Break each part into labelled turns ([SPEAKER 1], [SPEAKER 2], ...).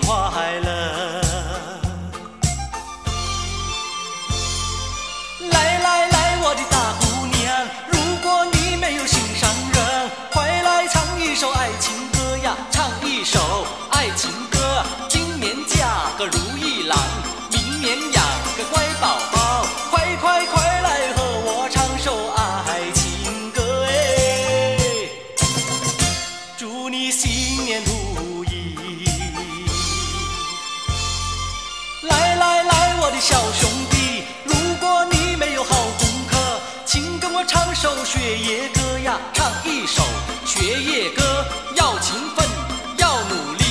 [SPEAKER 1] 快乐。来来来，我的大姑娘，如果你没有心上人，快来唱一首爱情歌呀，唱一首爱情歌。今年嫁个如意郎，明年养个乖宝宝，快快快来和我唱首爱情歌哎，祝你新年如学业歌呀，唱一首学业歌，要勤奋，要努力，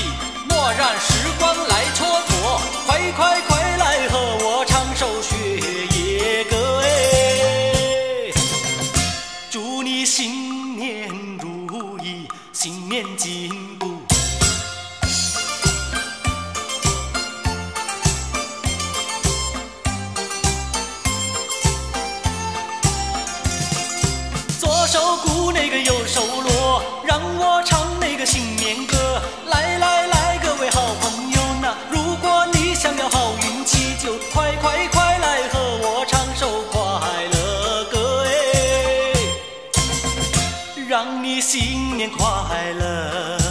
[SPEAKER 1] 莫让时光来蹉跎。快快快来和我唱首学业歌。哎。祝你新年如意，新年进步。新年歌来来来各位好朋友呐如果你想要好运气就快快快来和我唱首快乐歌哎。让你新年快乐。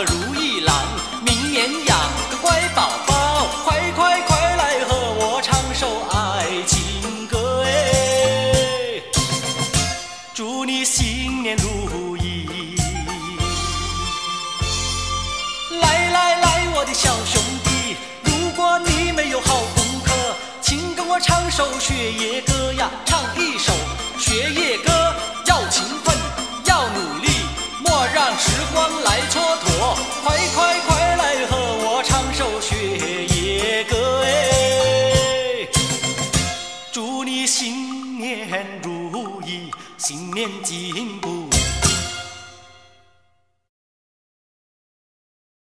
[SPEAKER 1] 个如意郎，明年养个乖宝宝，快快快来和我唱首爱情歌哎！祝你新年如意！来来来，我的小兄弟，如果你没有好功课，请跟我唱首学业歌呀！前进步